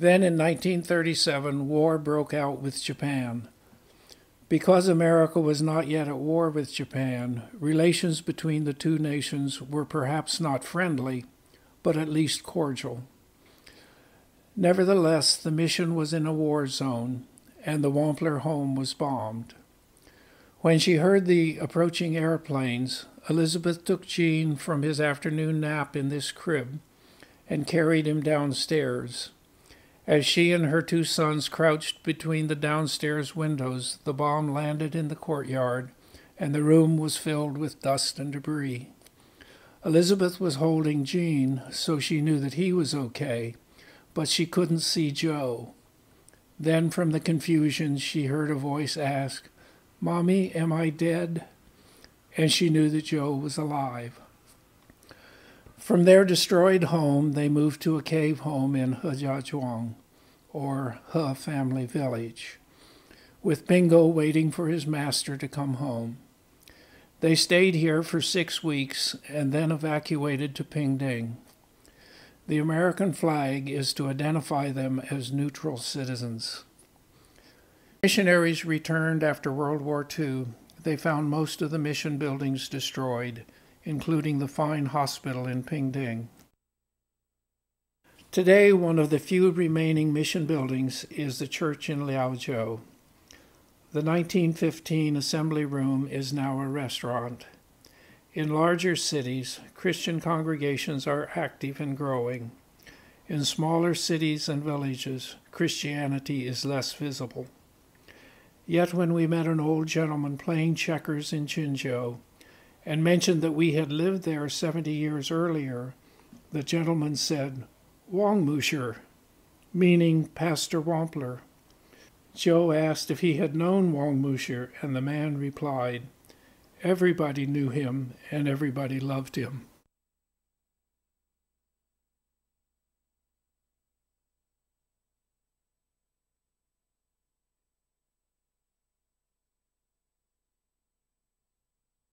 Then in 1937, war broke out with Japan. Because America was not yet at war with Japan, relations between the two nations were perhaps not friendly, but at least cordial. Nevertheless, the mission was in a war zone, and the Wampler home was bombed. When she heard the approaching airplanes, Elizabeth took Jean from his afternoon nap in this crib and carried him downstairs. As she and her two sons crouched between the downstairs windows, the bomb landed in the courtyard, and the room was filled with dust and debris. Elizabeth was holding Jean, so she knew that he was okay, but she couldn't see Joe. Then, from the confusion, she heard a voice ask, Mommy, am I dead? And she knew that Joe was alive. From their destroyed home, they moved to a cave home in Hejiazhuang, or He Family Village, with Bingo waiting for his master to come home. They stayed here for six weeks and then evacuated to Pingding. The American flag is to identify them as neutral citizens. Missionaries returned after World War II. They found most of the mission buildings destroyed including the fine hospital in Pingding. Today, one of the few remaining mission buildings is the church in Liaozhou. The 1915 assembly room is now a restaurant. In larger cities, Christian congregations are active and growing. In smaller cities and villages, Christianity is less visible. Yet when we met an old gentleman playing checkers in Jinzhou, and mentioned that we had lived there 70 years earlier, the gentleman said, Wangmusher, meaning Pastor Wampler. Joe asked if he had known Wangmusher, and the man replied, Everybody knew him and everybody loved him.